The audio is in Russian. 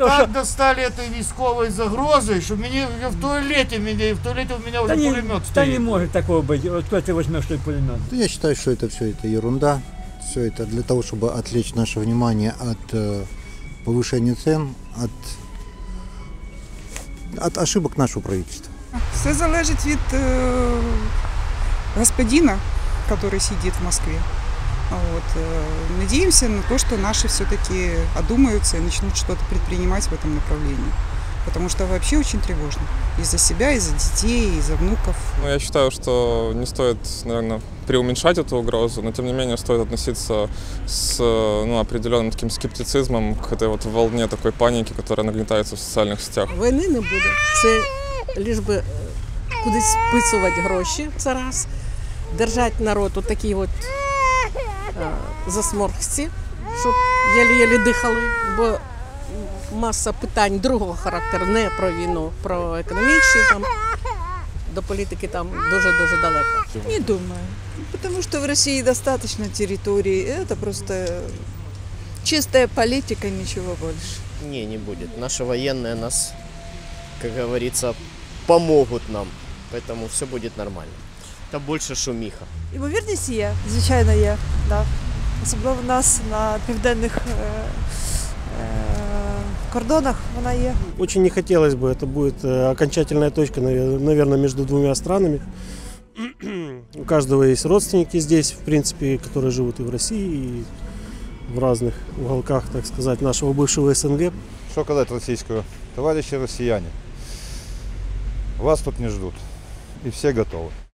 То, так що- достали этой військовой загрозой, что мне в туалете меня, и в туалете у меня уже не, пулемет та не стоит. может такого быть. Вот кто ты возьмешь той пулемет? Я считаю, что это все это ерунда. Все это для того, чтобы отвлечь наше внимание от э, повышения цен, от, от ошибок нашего правительства. Все залежить від е, господина, который сидит в Москве. А Вот. э, Надеемся на то, что наши все-таки одумаются и начнут что-то предпринимать в этом направлении. Потому что вообще очень тревожно. И за себя, и за детей, и за внуков. Ну, я считаю, что не стоит, наверное, преуменьшать эту угрозу, но тем не менее стоит относиться с ну, определенным таким скептицизмом к этой вот волне такой паники, которая нагнетается в социальных сетях. Війни не буде. Це лиш би е, кудись списувати гроші, це раз. Держати народ у такій от е, засморгці, щоб єлі-єлі дихали, бо маса питань другого характеру, не про війну, про економічні там. До політики там дуже-дуже далеко. Не думаю. Потому что в России достаточно территорий. Это просто чистая политика, ничего больше. Не, не будет. Наши военные нас, как говорится, помогут нам. Поэтому все будет нормально. Это больше шумиха. Ймовірність є, звичайно, є. Да. Особливо в нас на південних е, е, кордонах вона є. Очень не хотелось бы, это будет э, окончательная точка, наверное, между двумя странами. У каждого есть родственники здесь, в принципе, которые живут и в России, и в разных уголках, так сказать, нашего бывшего СНГ. Что сказать российского? Товарищи россияне, вас тут не ждут. И все готовы.